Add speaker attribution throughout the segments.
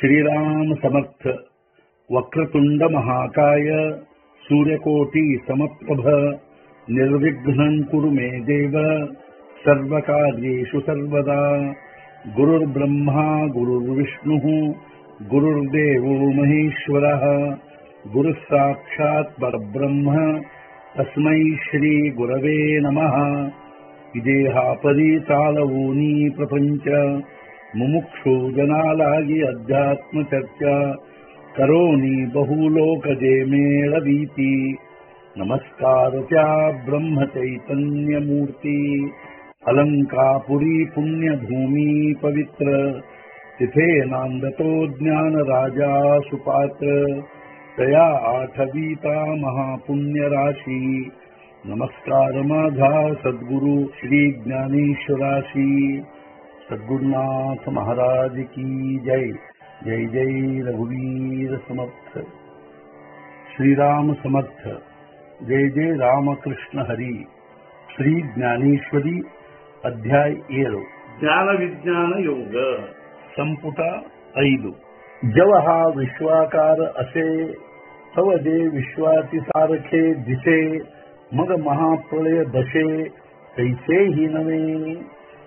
Speaker 1: श्रीराम समर्थ वक्रतुण्ड महाकाय सूर्यकोटि समप्रभ निर्विघ्नम् कुरु मे देव सर्वकार्येषु सर्वदा गुरुर्ब्रह्मा गुरुर्विष्णुः गुरुर्देवो महेश्वरः गुरुः साक्षात् परब्रह्म तस्मै श्रीगुरवे नमः। इदेहापरीतालवूनी प्रपञ्च मुमुक्षुजनालागि अध्यात्मचर्चा करोमि बहुलोकजे मेळवीति नमस्कारत्या ब्रह्मचैतन्यमूर्ती। अलङ्का पुरी पुण्यभूमि पवित्र। तिथेनान्दतो ज्ञानराजा सुपात्र। तया आठवीता महापुण्यराशि। नमस्कारमाधा सद्गुरु श्रीज्ञानेश्वराशि सद्गुरुनाथ महाराज की जय जय जय रघुवीर समर्थ श्रीराम समर्थ जय जय रामकृष्ण हरी ಶ್ರೀ ಜ್ಞಾನೇಶ್ವರಿ ಅಧ್ಯಾಯ ಏಳು ಜ್ಞಾನ ವಿಜ್ಞಾನ ಯೋಗ ಸಂಪುಟ ಐದು ಜವಹ ವಿಶ್ವಾಕಾರ ಅಸೆ ತವ जे विश्वाची सारखे दिसे मग ಮಹಾಪ್ರಳಯ ದಶೆ ಕೈಸೇ ಹಿ ನವೇ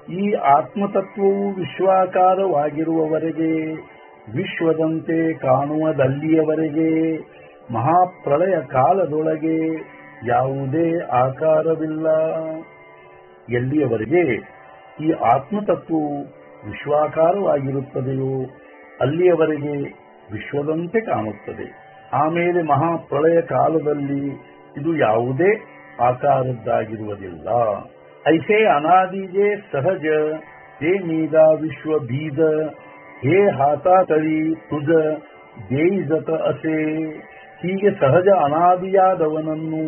Speaker 1: ಈ ಆತ್ಮತತ್ವವು ವಿಶ್ವಾಕಾರವಾಗಿರುವವರೆಗೆ, ವಿಶ್ವದಂತೆ ಕಾಣುವುದಲ್ಲಿಯವರೆಗೆ, ಮಹಾಪ್ರಳಯ ಕಾಲದೊಳಗೆ ಯಾವುದೇ ಆಕಾರವಿಲ್ಲ. ಎಲ್ಲಿಯವರೆಗೆ ಈ ಆತ್ಮತತ್ವವು ವಿಶ್ವಾಕಾರವಾಗಿರುತ್ತದೆಯೋ, ಅಲ್ಲಿಯವರೆಗೆ ವಿಶ್ವದಂತೆ ಕಾಣುತ್ತದೆ. ಆಮೇಲೆ ಮಹಾಪ್ರಳಯ ಕಾಲದಲ್ಲಿ ಇದು ಯಾವುದೇ ಆಕಾರದ್ದಾಗಿರುವುದಿಲ್ಲ. ಐಸೆ जे सहज ಹೇ ಮೀದ ವಿಶ್ವ ಬೀದ ಹೇ ಹಾತಾ तरी ತುಜ ದೇಯಿಜತ ಅಸೆ ಹೀಗೆ ಸಹಜ ಅನಾದಿಯಾದವನನ್ನು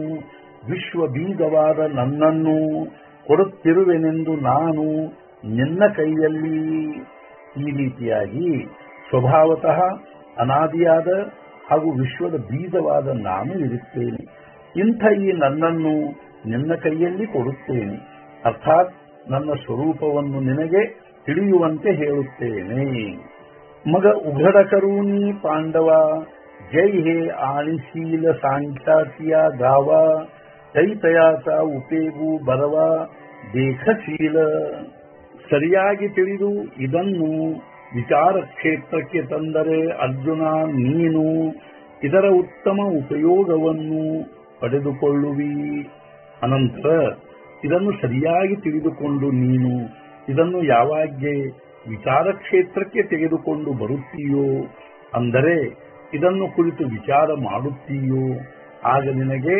Speaker 1: ವಿಶ್ವ ಬೀಜವಾದ ನನ್ನನ್ನು ಕೊಡುತ್ತಿರುವೆನೆಂದು ನಾನು ನಿನ್ನ ಕೈಯಲ್ಲಿ ಈ ರೀತಿಯಾಗಿ ಸ್ವಭಾವತಃ ಅನಾದಿಯಾದ ಹಾಗೂ ವಿಶ್ವದ ಬೀಜವಾದ ನಾನು ಇರುತ್ತೇನೆ. ಇಂಥ ಈ ನನ್ನನ್ನು ನಿನ್ನ ಕೈಯಲ್ಲಿ ಕೊಡುತ್ತೇನೆ. ಅರ್ಥಾತ್ ನನ್ನ ಸ್ವರೂಪವನ್ನು ನಿನಗೆ ತಿಳಿಯುವಂತೆ ಹೇಳುತ್ತೇನೆ. ಮಗ ಉಘಡ ಕರೂನಿ ಪಾಂಡವ, ಜೈ ಹೇ ಆಣಿಶೀಲ ಸಾಂಖ್ಯಾತಿಯ ಗಾವ ದೈತಯಾತ ಉಪೇಗು ಬರವ ದೇಖಶೀಲ ಸರಿಯಾಗಿ ತಿಳಿದು ಇದನ್ನು ವಿಚಾರ ಕ್ಷೇತ್ರಕ್ಕೆ ತಂದರೆ ಅರ್ಜುನ ನೀನು ಇದರ ಉತ್ತಮ ಉಪಯೋಗವನ್ನು ಪಡೆದುಕೊಳ್ಳುವಿ. ಅನಂತರ ಇದನ್ನು ಸರಿಯಾಗಿ ತಿಳಿದುಕೊಂಡು ನೀನು, ಇದನ್ನು ಯಾವಾಗೆ ವಿಚಾರ ಕ್ಷೇತ್ರಕ್ಕೆ ತೆಗೆದುಕೊಂಡು ಬರುತ್ತೀಯೋ, ಅಂದರೆ ಇದನ್ನು ಕುರಿತು ವಿಚಾರ ಮಾಡುತ್ತೀಯೋ, ಆಗ ನಿನಗೆ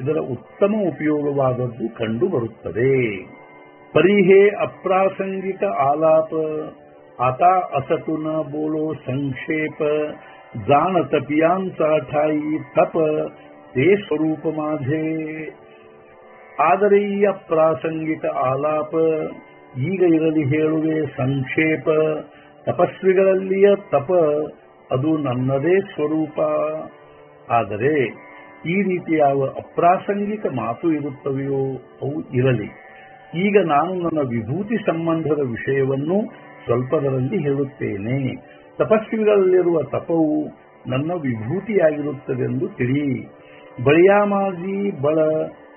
Speaker 1: ಇದರ ಉತ್ತಮ ಉಪಯೋಗವಾದದ್ದು ಕಂಡು ಬರುತ್ತದೆ ಪರಿಹೇ ಅಪ್ರಾಸಂಗಿಕ ಆಲಾಪ ಅತ ಅಸತು ನ ಬೋಲೋ ಸಂಕ್ಷೇಪ ಜಾಣ ತಪಿಯಾಂಸಾಠಾಯಿ ತಪ ಸ್ವರೂಪ ಮಾಧೇ. ಆದರೆ ಈ ಅಪ್ರಾಸಂಗಿಕ ಆಲಾಪ, ಈಗ ಇರಲಿ ಹೇಳುವೆ ಸಂಕ್ಷೇಪ, ತಪಸ್ವಿಗಳಲ್ಲಿಯ ತಪ, ಅದು ನನ್ನದೇ ಸ್ವರೂಪ. ಆದರೆ ಈ ರೀತಿ ಯಾವ ಅಪ್ರಾಸಂಗಿಕ ಮಾತು ಇರುತ್ತವೆಯೋ ಅವು ಇರಲಿ. ಈಗ ನಾನು ನನ್ನ ವಿಭೂತಿ ಸಂಬಂಧದ ವಿಷಯವನ್ನು ಸ್ವಲ್ಪದರಲ್ಲಿ ಹೇಳುತ್ತೇನೆ. ತಪಸ್ವಿಗಳಲ್ಲಿರುವ ತಪವು ನನ್ನ ವಿಭೂತಿಯಾಗಿರುತ್ತದೆಂದು ತಿಳಿ ಬಳಿಯಾಮಾಜಿ ಬಳ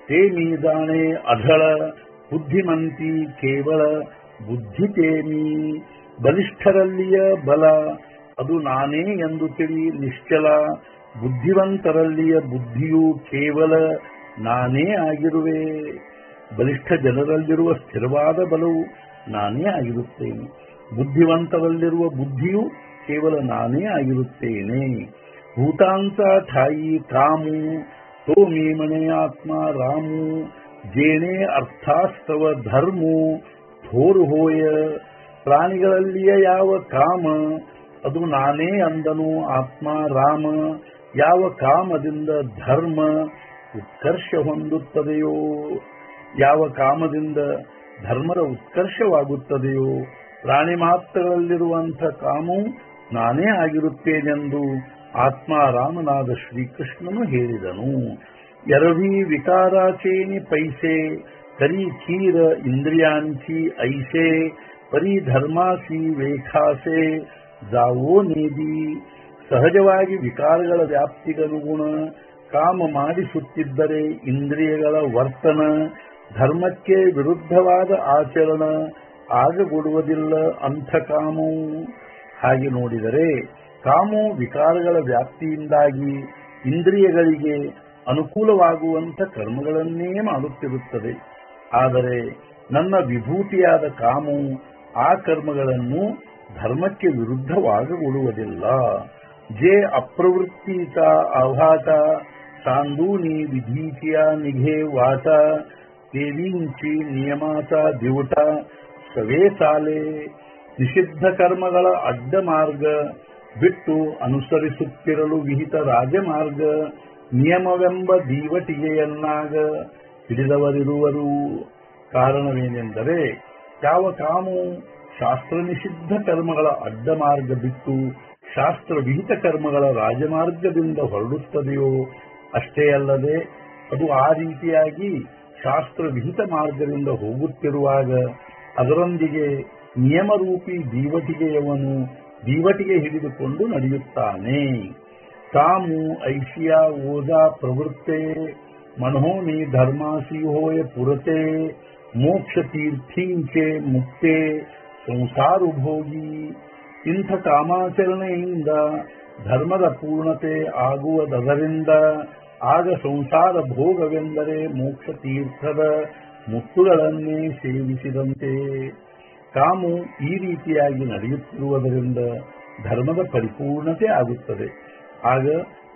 Speaker 1: ತೇ ಮೀದಾಣೆ ಅಧಳ ಬುದ್ಧಿಮಂತಿ ಕೇವಲ ಬುದ್ಧಿ ತೇಮಿ ಬಲಿಷ್ಠರಲ್ಲಿಯ ಬಲ ಅದು ನಾನೇ ಎಂದು ತಿಳಿ ನಿಶ್ಚಲ, ಬುದ್ಧಿವಂತರಲ್ಲಿಯ ಬುದ್ಧಿಯು ಕೇವಲ ನಾನೇ ಆಗಿರುವೆ. ಬಲಿಷ್ಠ ಜನರಲ್ಲಿರುವ ಸ್ಥಿರವಾದ ಬಲವು ನಾನೇ ಆಗಿರುತ್ತೇನೆ. ಬುದ್ಧಿವಂತರಲ್ಲಿರುವ ಬುದ್ಧಿಯು ಕೇವಲ ನಾನೇ ಆಗಿರುತ್ತೇನೆ. ಭೂತಾಂತ, ಠಾಯಿ ಕಾಮು ತೋ ಮನೆ ಆತ್ಮ ರಾಮು ಜೇನೇ ಅರ್ಥಾಸ್ತವ ಧರ್ಮು ಥೋರು ಹೋಯ ಪ್ರಾಣಿಗಳಲ್ಲಿಯ ಯಾವ ಕಾಮ? ಅದು ನಾನೇ ಅಂದನು ಆತ್ಮ ರಾಮ। ಯಾವ ಕಾಮದಿಂದ ಧರ್ಮ ಉತ್ಕರ್ಷ ಹೊಂದುತ್ತದೆಯೋ? ಯಾವ ಕಾಮದಿಂದ ಧರ್ಮದ ಉತ್ಕರ್ಷವಾಗುತ್ತದೆಯೋ? ಪ್ರಾಣಿ ಮಾತ್ರಗಳಲ್ಲಿರುವಂಥ ಕಾಮವು ನಾನೇ ಆಗಿರುತ್ತೇನೆಂದು ಆತ್ಮ ರಾಮನಾದ ಶ್ರೀಕೃಷ್ಣನು ಹೇಳಿದನು, ಎರವಿ ವಿಕಾರಾಚೇನಿ ಪೈಸೆ ಕರಿ ಖೀರ ಇಂದ್ರಿಯಾಂಚಿ ಐಸೆ, ಪರಿ ಧರ್ಮಾಸಿ ವೇಖಾಸೆ, ಜಾವೋ ನೀದಿ, ಸಹಜವಾಗಿ ವಿಕಾರಗಳ ವ್ಯಾಪ್ತಿಗನುಗುಣ ಕಾಮ ಮಾಡಿಸುತ್ತಿದ್ದರೆ ಇಂದ್ರಿಯಗಳ ವರ್ತನ, ಧರ್ಮಕ್ಕೆ ವಿರುದ್ಧವಾದ ಆಚರಣ, ಆಗಗೊಡುವುದಿಲ್ಲ ಅಂಥ ಕಾಮವು. ಹಾಗೆ ನೋಡಿದರೆ ಕಾಮು ವಿಕಾರಗಳ ವ್ಯಾಪ್ತಿಯಿಂದಾಗಿ ಇಂದ್ರಿಯಗಳಿಗೆ ಅನುಕೂಲವಾಗುವಂಥ ಕರ್ಮಗಳನ್ನೇ ಮಾಡುತ್ತಿರುತ್ತದೆ. ಆದರೆ ನನ್ನ ವಿಭೂತಿಯಾದ ಕಾಮು ಆ ಕರ್ಮಗಳನ್ನು ಧರ್ಮಕ್ಕೆ ವಿರುದ್ಧವಾಗಗೊಳ್ಳುವುದಿಲ್ಲ. ಜೆ ಅಪ್ರವೃತ್ತೀತ ಆಹಾತ ಸಾಂದೂನಿ ವಿಧೀತಿಯ ನಿಘೆ ವಾತ ದೇವೀಂಚಿ ನಿಯಮಾತ ದಿವಟ ಸವೇ ಸಾಲೆ ನಿಷಿದ್ಧ ಕರ್ಮಗಳ ಅಡ್ಡ ಮಾರ್ಗ ಬಿಟ್ಟು ಅನುಸರಿಸುತ್ತಿರಲು ವಿಹಿತ ರಾಜಮಾರ್ಗ, ನಿಯಮವೆಂಬ ದೀವಟಿಗೆಯನ್ನಾಗ ಹಿಡಿದವರಿರುವರು. ಕಾರಣವೇನೆಂದರೆ, ಯಾವ ಕಾಮು ಶಾಸ್ತ್ರ ನಿಷಿದ್ಧ ಕರ್ಮಗಳ ಅಡ್ಡ ಮಾರ್ಗ ಬಿಟ್ಟು ಶಾಸ್ತ್ರ ವಿಹಿತ ಕರ್ಮಗಳ ರಾಜಮಾರ್ಗದಿಂದ ಹೊರಡುತ್ತದೆಯೋ? ಅಷ್ಟೇ ಅಲ್ಲದೆ, ಅದು ಆ ರೀತಿಯಾಗಿ ಶಾಸ್ತ್ರ ವಿಹಿತ ಮಾರ್ಗದಿಂದ ಹೋಗುತ್ತಿರುವಾಗ ಅದರೊಂದಿಗೆ ನಿಯಮರೂಪಿ ದೀವಟಿಗೆಯವನು ದೀವಟಿಗೆ ಹಿಡಿದುಕೊಂಡು ನಡೆಯುತ್ತಾನೆ. ತಾಮು ಐಷಿಯ ಓಜಾ ಪ್ರವೃತ್ತೆ, ಮನೋಮಿ ಧರ್ಮಾಸಿಹೋಯ ಪುರತೆ, ಮೋಕ್ಷ ತೀರ್ಥೀಂಚೆ ಮುಕ್ತೆ, ಸಂಸಾರು ಭೋಗಿ. ಇಂಥ ಕಾಮಾಚರಣೆಯಿಂದ ಧರ್ಮದ ಪೂರ್ಣತೆ ಆಗುವುದರಿಂದ ಆಗ ಸಂಸಾರ ಭೋಗವೆಂದರೆ ಮೋಕ್ಷ ತೀರ್ಥದ ಮುತ್ತುಗಳನ್ನೇ ಸೇವಿಸಿದಂತೆ. ಕಾಮು ಈ ರೀತಿಯಾಗಿ ನಡೆಯುತ್ತಿರುವುದರಿಂದ ಧರ್ಮದ ಪರಿಪೂರ್ಣತೆ ಆಗುತ್ತದೆ. ಆಗ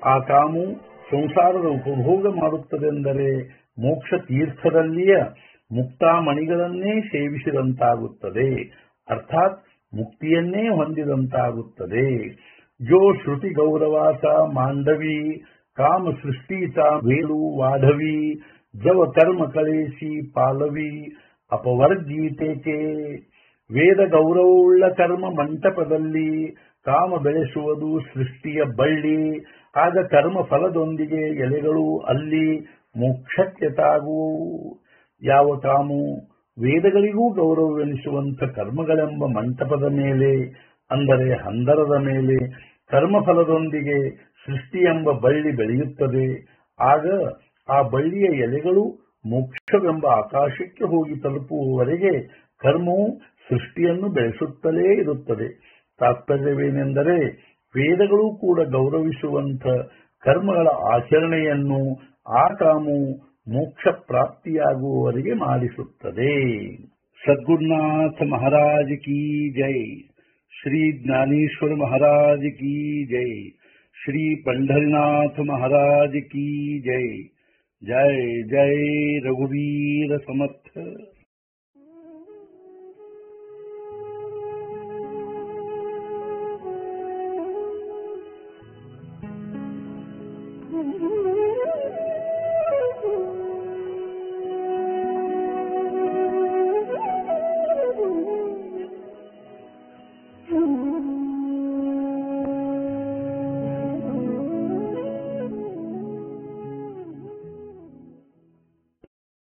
Speaker 1: ಆ ಕಾಮು ಸಂಸಾರದ ಉಪಭೋಗ ಮಾಡುತ್ತದೆಂದರೆ ಮೋಕ್ಷ ತೀರ್ಥದಲ್ಲಿಯ ಮುಕ್ತಾಮಣಿಗಳನ್ನೇ ಸೇವಿಸಿದಂತಾಗುತ್ತದೆ. ಅರ್ಥಾತ್ ಮುಕ್ತಿಯನ್ನೇ ಹೊಂದಿದಂತಾಗುತ್ತದೆ. ಜೋ ಶ್ರುತಿ ಗೌರವಾಸ ಮಾಂಡವಿ, ಕಾಮ ಸೃಷ್ಟೀತ ವೇಲು ವಾಧವಿ, ಜವ ಕರ್ಮ ಕಳೇಶಿ ಪಾಲವಿ, ಅಪವರ್ಗೀತೇಕೆ. ವೇದ ಗೌರವವುಳ್ಳ ಕರ್ಮ ಮಂಟಪದಲ್ಲಿ ಕಾಮ ಬೆಳೆಸುವುದು ಸೃಷ್ಟಿಯ ಬಳ್ಳಿ. ಆಗ ಕರ್ಮ ಫಲದೊಂದಿಗೆ ಎಲೆಗಳು ಅಲ್ಲಿ ಮೋಕ್ಷಕ್ಕೆ ತಾಗುವವು ಯಾವ ಕಾಮು ವೇದಗಳಿಗೂ ಗೌರವವೆನಿಸುವಂಥ ಕರ್ಮಗಳೆಂಬ ಮಂಟಪದ ಮೇಲೆ, ಅಂದರೆ ಹಂದರದ ಮೇಲೆ ಕರ್ಮಫಲದೊಂದಿಗೆ ಸೃಷ್ಟಿ ಎಂಬ ಬಳ್ಳಿ ಬೆಳೆಯುತ್ತದೆ. ಆಗ ಆ ಬಳ್ಳಿಯ ಎಲೆಗಳು ಮೋಕ್ಷವೆಂಬ ಆಕಾಶಕ್ಕೆ ಹೋಗಿ ತಲುಪುವವರೆಗೆ ಕರ್ಮವು ಸೃಷ್ಟಿಯನ್ನು ಬೆಳೆಸುತ್ತಲೇ ಇರುತ್ತದೆ. ತಾತ್ಪರ್ಯವೇನೆಂದರೆ ವೇದಗಳು ಕೂಡ ಗೌರವಿಸುವಂತ ಕರ್ಮಗಳ ಆಚರಣೆಯನ್ನು ಆ ಕಾಮು ಮೋಕ್ಷ ಪ್ರಾಪ್ತಿಯಾಗುವವರಿಗೆ ಮಾಡಿಸುತ್ತದೆ. ಸದ್ಗುರುನಾಥ ಮಹಾರಾಜ್ ಕಿ ಜೈ. ಶ್ರೀ ಜ್ಞಾನೇಶ್ವರ ಮಹಾರಾಜ್ ಕಿ ಜೈ. ಶ್ರೀ ಪಂಡರಿನಾಥ ಮಹಾರಾಜ್ ಕಿ ಜೈ. ಜೈ ಜೈ, ರಘುವೀರ ಸಮರ್ಥ.